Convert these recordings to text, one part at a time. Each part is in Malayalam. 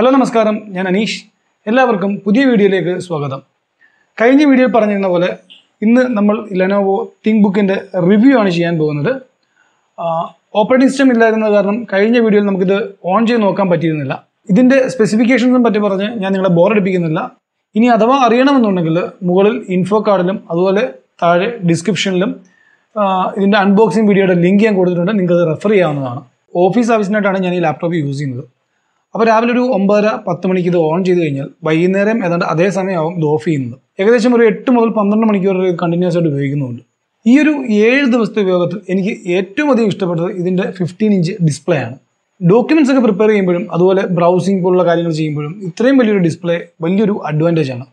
ഹലോ നമസ്കാരം. ഞാൻ അനീഷ്. എല്ലാവർക്കും പുതിയ വീഡിയോയിലേക്ക് സ്വാഗതം. കഴിഞ്ഞ വീഡിയോയിൽ പറഞ്ഞിരുന്ന പോലെ ഇന്ന് നമ്മൾ ലെനോവോ തിങ്ക് ബുക്കിന്റെ റിവ്യൂ ആണ് ചെയ്യാൻ പോകുന്നത്. ഓപ്പറേറ്റിംഗ് സിസ്റ്റം ഇല്ലായിരുന്ന കാരണം കഴിഞ്ഞ വീഡിയോയിൽ നമുക്കിത് ഓൺ ചെയ്ത് നോക്കാൻ പറ്റിയിരുന്നില്ല. ഇതിന്റെ സ്പെസിഫിക്കേഷൻസും പറ്റി പറഞ്ഞ് ഞാൻ നിങ്ങളെ ബോറടിപ്പിക്കുന്നില്ല ഇനി അഥവാ അറിയണമെന്നുണ്ടെങ്കിൽ മുകളിൽ ഇൻഫോ കാർഡിലും അതുപോലെ താഴെ ഡിസ്ക്രിപ്ഷനിലും ഇതിന്റെ അൺബോക്സിംഗ് വീഡിയോയുടെ ലിങ്ക് ഞാൻ കൊടുത്തിട്ടുണ്ട്. നിങ്ങൾക്ക് അത് റെഫർ ചെയ്യാവുന്നതാണ് ഓഫീസ് ആവശ്യത്തിനായിട്ടാണ് ഞാൻ ഈ ലാപ്ടോപ്പ് യൂസ് ചെയ്യുന്നത്. അപ്പോൾ രാവിലെ ഒരു ഒമ്പതര പത്ത് മണിക്ക് ഇത് ഓൺ ചെയ്ത് കഴിഞ്ഞാൽ വൈകുന്നേരം ഏതാണ്ട് അതേ സമയമാവും ഇത് ഓഫ് ചെയ്യുന്നത്. ഏകദേശം ഒരു എട്ട് മുതൽ പന്ത്രണ്ട് മണിക്കൂർ കണ്ടിന്യൂസ് ആയിട്ട് ഉപയോഗിക്കുന്നുണ്ട്. ഈ ഒരു ഏഴ് ദിവസത്തെ ഉപയോഗത്തിൽ എനിക്ക് ഏറ്റവും അധികം ഇഷ്ടപ്പെട്ടത് ഇതിന്റെ ഫിഫ്റ്റീൻ ഇഞ്ച് ഡിസ്പ്ലേ ആണ്. ഡോക്യുമെന്റ്സ് ഒക്കെ പ്രിപ്പയർ ചെയ്യുമ്പോഴും അതുപോലെ ബ്രൗസിംഗ് പോലുള്ള കാര്യങ്ങൾ ചെയ്യുമ്പോഴും ഇത്രയും വലിയൊരു ഡിസ്പ്ലേ വലിയൊരു അഡ്വാന്റേജ് ആണ്.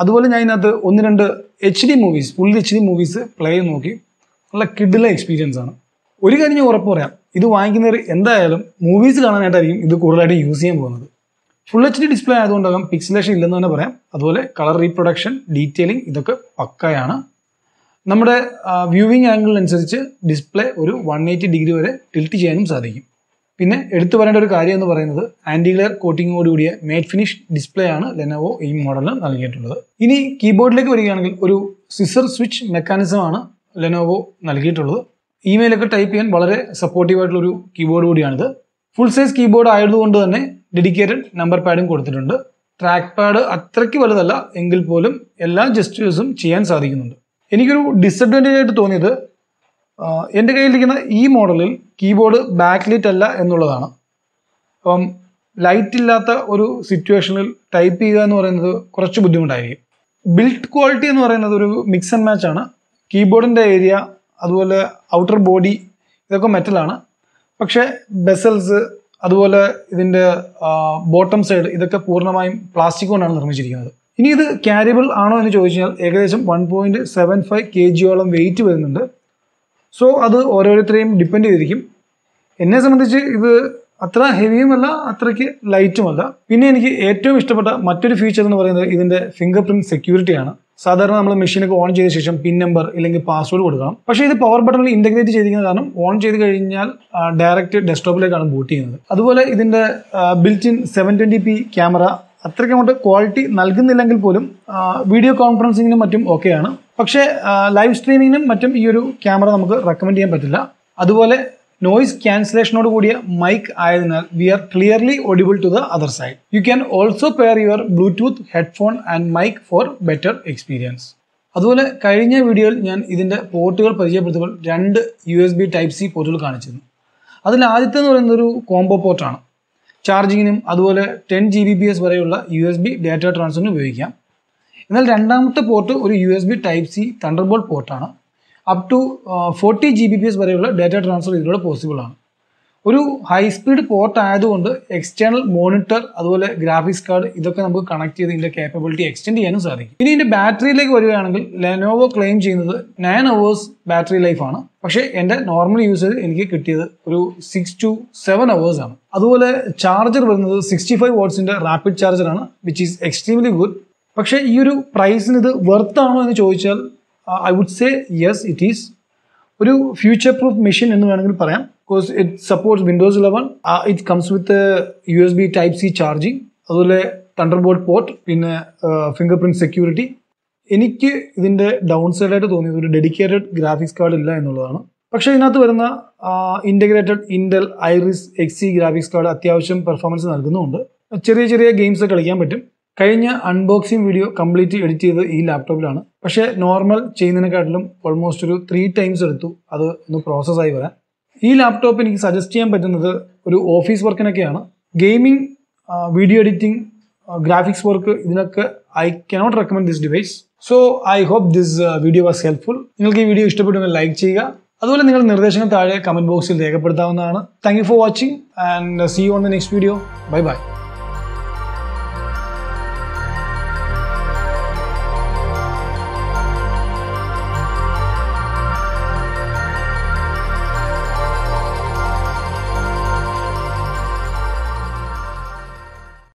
അതുപോലെ ഞാൻ ഇതിനകത്ത് ഒന്ന് രണ്ട് H D movies full H D movies play നോക്കി. നല്ല കിഡിലെ എക്സ്പീരിയൻസ് ആണ്. ഒരു കാര്യം ഞാൻ ഉറപ്പ് പറയാം. ഇത് വാങ്ങിക്കുന്നവർ എന്തായാലും മൂവീസ് കാണാനായിട്ടായിരിക്കും ഇത് കൂടുതലായിട്ട് യൂസ് ചെയ്യാൻ പോകുന്നത്. ഫുൾ എച്ച് ഡി ഡിസ്പ്ലേ ആയതുകൊണ്ടാകാം പിക്സലേഷൻ ഇല്ലെന്ന് തന്നെ പറയാം. അതുപോലെ കളർ റീപ്രൊഡക്ഷൻ ഡീറ്റെയിലിംഗ് ഇതൊക്കെ പക്കയാണ്. നമ്മുടെ വ്യൂവിങ് ആംഗിളിനനുസരിച്ച് ഡിസ്പ്ലേ ഒരു വൺ എയ്റ്റി ഡിഗ്രി വരെ ടിൽറ്റ് ചെയ്യാനും സാധിക്കും. പിന്നെ എടുത്തു പറയേണ്ട ഒരു കാര്യം എന്ന് പറയുന്നത് ആന്റി ഗ്ലെയർ കോട്ടിങ്ങോട് കൂടിയ മേറ്റ് ഫിനിഷ് ഡിസ്പ്ലേ ആണ് ലെനോവോ ഈ മോഡലിന് നൽകിയിട്ടുള്ളത്. ഇനി കീബോർഡിലേക്ക് വരികയാണെങ്കിൽ ഒരു സിസർ സ്വിച്ച് മെക്കാനിസമാണ് ലെനോവോ നൽകിയിട്ടുള്ളത്. ഇമെയിലൊക്കെ ടൈപ്പ് ചെയ്യാൻ വളരെ സപ്പോർട്ടീവ് ആയിട്ടുള്ള ഒരു കീബോർഡ് കൂടിയാണിത്. ഫുൾ സൈസ് കീബോർഡ് ആയതുകൊണ്ട് തന്നെ ഡെഡിക്കേറ്റഡ് നമ്പർ പാഡും കൊടുത്തിട്ടുണ്ട്. ട്രാക്ക് പാഡ് അത്രയ്ക്ക് വലുതല്ല എങ്കിൽ പോലും എല്ലാ ജസ്റ്റേഴ്സും ചെയ്യാൻ സാധിക്കുന്നുണ്ട്. എനിക്കൊരു ഡിസഡ്വാന്റേജ് ആയിട്ട് തോന്നിയത് എന്റെ കയ്യിലിരിക്കുന്ന ഈ മോഡലിൽ കീബോർഡ് ബാക്ക് ലൈറ്റ് അല്ല എന്നുള്ളതാണ്. അപ്പം ലൈറ്റ് ഇല്ലാത്ത ഒരു സിറ്റുവേഷനിൽ ടൈപ്പ് ചെയ്യുക എന്ന് പറയുന്നത് കുറച്ച് ബുദ്ധിമുട്ടായിരിക്കും. ബിൽഡ് ക്വാളിറ്റി എന്ന് പറയുന്നത് ഒരു മിക്സ് ആൻഡ് മാച്ച് ആണ്. കീബോർഡിന്റെ ഏരിയ അതുപോലെ ഔട്ടർ ബോഡി ഇതൊക്കെ മെറ്റലാണ് പക്ഷേ ബെസൽസ് അതുപോലെ ഇതിന്റെ ബോട്ടം സൈഡ് ഇതൊക്കെ പൂർണമായും പ്ലാസ്റ്റിക് കൊണ്ടാണ് നിർമ്മിച്ചിരിക്കുന്നത്. ഇനി ഇത് ക്യാരിബിൾ ആണോ എന്ന് ചോദിച്ചു കഴിഞ്ഞാൽ ഏകദേശം one point seven five K ജിയോളം weight വരുന്നുണ്ട്. സോ അത് ഓരോരുത്തരെയും ഡിപ്പെൻഡ് ചെയ്തിരിക്കും. എന്നെ സംബന്ധിച്ച് ഇത് അത്ര ഹെവിയുമല്ല അത്രയ്ക്ക് ലൈറ്റുമല്ല പിന്നെ എനിക്ക് ഏറ്റവും ഇഷ്ടപ്പെട്ട മറ്റൊരു ഫീച്ചർ എന്ന് പറയുന്നത് ഇതിന്റെ ഫിംഗർ പ്രിന്റ് സെക്യൂരിറ്റി ആണ്. സാധാരണ നമ്മൾ മെഷീനൊക്കെ ഓൺ ചെയ്ത ശേഷം പിൻ നമ്പർ അല്ലെങ്കിൽ പാസ്വേഡ് കൊടുക്കണം. പക്ഷേ ഇത് പവർ ബട്ടണിൽ ഇന്റഗ്രേറ്റ് ചെയ്തിരിക്കുന്ന കാരണം ഓൺ ചെയ്ത് കഴിഞ്ഞാൽ ഡയറക്റ്റ് ഡെസ്ക്ടോപ്പിലേക്കാണ് ബൂട്ട് ചെയ്യുന്നത്. അതുപോലെ ഇതിന്റെ built in seven twenty P camera അത്രയ്ക്ക് അങ്ങോട്ട് ക്വാളിറ്റി നൽകുന്നില്ലെങ്കിൽ പോലും വീഡിയോ കോൺഫറൻസിങ്ങിനും മറ്റും ഓക്കെയാണ് പക്ഷേ ലൈവ് സ്ട്രീമിങ്ങിനും മറ്റും ഈ ഒരു ക്യാമറ നമുക്ക് റെക്കമെൻഡ് ചെയ്യാൻ പറ്റില്ല. അതുപോലെ നോയിസ് ക്യാൻസലേഷനോട് കൂടിയ മൈക്ക് ആയതിനാൽ we are clearly audible to the other side you can also pair your Bluetooth headphone and mic for better experience അതുപോലെ കഴിഞ്ഞ വീഡിയോയിൽ ഞാൻ ഇതിന്റെ പോർട്ടുകൾ പരിചയപ്പെടുത്തുമ്പോൾ രണ്ട് U S B type C പോർട്ടുകൾ കാണിച്ചിരുന്നു. അതിൽ ആദ്യത്തെ എന്ന് പറയുന്നത് ഒരു കോംബോ പോർട്ടാണ് ചാർജിങ്ങിനും അതുപോലെ ten G B P S വരെയുള്ള യു എസ് ബി ഡാറ്റ ട്രാൻസ്ഫറിന് ഉപയോഗിക്കാം. എന്നാൽ രണ്ടാമത്തെ പോർട്ട് ഒരു U S B type C Thunderbolt പോർട്ടാണ് up to forty G B P S വരെയുള്ള ഡാറ്റ ട്രാൻസ്ഫർ ഇതിലൂടെ പോസിബിൾ ആണ്. ഒരു ഹൈ സ്പീഡ് പോർട്ട് ആയതുകൊണ്ട് എക്സ്റ്റേണൽ മോണിറ്റർ അതുപോലെ ഗ്രാഫിക്സ് കാർഡ് ഇതൊക്കെ നമുക്ക് കണക്ട് ചെയ്ത് ഇതിന്റെ കേപ്പബിലിറ്റി എക്സ്റ്റെൻഡ് ചെയ്യാനും സാധിക്കും. ഇനി ഇതിന്റെ ബാറ്ററിയിലേക്ക് വരികയാണെങ്കിൽ ലെനോവോ ക്ലെയിം ചെയ്യുന്നത് നയൻ അവേഴ്സ് ബാറ്ററി ലൈഫ് ആണ്. പക്ഷേ എന്റെ നോർമൽ യൂസേജ് എനിക്ക് കിട്ടിയത് ഒരു സിക്സ് ടു സെവൻ അവേഴ്സ് ആണ്. അതുപോലെ ചാർജർ വരുന്നത് സിക്സ്റ്റി ഫൈവ് വാട്ട്സിന്റെ റാപ്പിഡ് ചാർജർ ആണ് വിച്ച് ഈസ് എക്സ്ട്രീംലി ഗുഡ് പക്ഷേ ഈ ഒരു പ്രൈസിന് ഇത് വെർത്ത് ആണോ എന്ന് ചോദിച്ചാൽ I would say yes it is ഒരു ഫ്യൂച്ചർ പ്രൂഫ് മെഷീൻ എന്ന് വേണമെങ്കിൽ പറയാം. Because it supports Windows eleven it comes with U S B type C charging അതുപോലെ തണ്ടർ ബോർഡ് പോർട്ട് പിന്നെ ഫിംഗർ പ്രിന്റ് സെക്യൂരിറ്റി എനിക്ക് ഇതിന്റെ ഡൗൺ സൈഡായിട്ട് തോന്നിയത് ഒരു ഡെഡിക്കേറ്റഡ് ഗ്രാഫിക്സ് കാർഡ് ഇല്ല എന്നുള്ളതാണ്. പക്ഷേ ഇതിനകത്ത് വരുന്ന integrated Intel Iris Xe graphics card അത്യാവശ്യം പെർഫോമൻസ് നൽകുന്നുമുണ്ട്. ചെറിയ ചെറിയ ഗെയിംസ് കളിക്കാൻ പറ്റും. കഴിഞ്ഞ അൺബോക്സിംഗ് വീഡിയോ കംപ്ലീറ്റ് എഡിറ്റ് ചെയ്തത് ഈ ലാപ്ടോപ്പിലാണ് പക്ഷേ നോർമൽ ചെയ്യുന്നതിനെക്കാട്ടിലും ഓൾമോസ്റ്റ് ഒരു ത്രീ ടൈംസ് എടുത്തു. അത് ഒന്ന് പ്രോസസ്സായി വരാൻ. ഈ ലാപ്ടോപ്പ് എനിക്ക് സജസ്റ്റ് ചെയ്യാൻ പറ്റുന്നത് ഒരു office വർക്കിനൊക്കെയാണ് gaming video editing graphics work ഇതിനൊക്കെ I cannot recommend this device so I hope this video was helpful നിങ്ങൾക്ക് ഈ വീഡിയോ ഇഷ്ടപ്പെട്ടെങ്കിൽ ലൈക്ക് ചെയ്യുക. അതുപോലെ നിങ്ങൾ നിർദ്ദേശങ്ങൾ താഴെ കമന്റ് ബോക്സിൽ രേഖപ്പെടുത്താവുന്നതാണ്. Thank you for watching and see you on the next video bye bye